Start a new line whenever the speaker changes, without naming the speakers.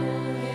Hallelujah.